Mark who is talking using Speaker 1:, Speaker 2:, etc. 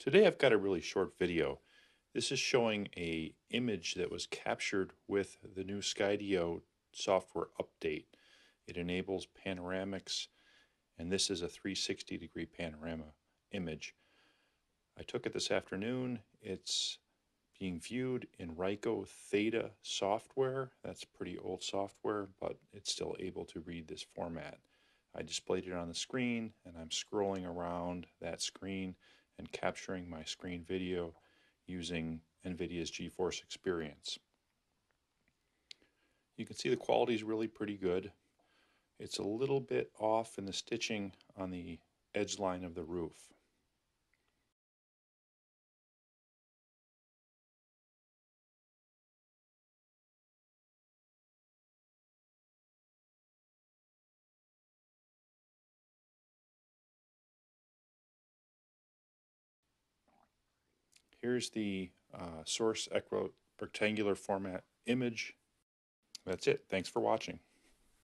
Speaker 1: Today I've got a really short video. This is showing a image that was captured with the new Skydio software update. It enables panoramics and this is a 360 degree panorama image. I took it this afternoon. It's being viewed in Ricoh Theta software. That's pretty old software, but it's still able to read this format. I displayed it on the screen and I'm scrolling around that screen and capturing my screen video using NVIDIA's GeForce Experience. You can see the quality is really pretty good. It's a little bit off in the stitching on the edge line of the roof. Here's the uh, source rectangular format image. That's it. Thanks for watching.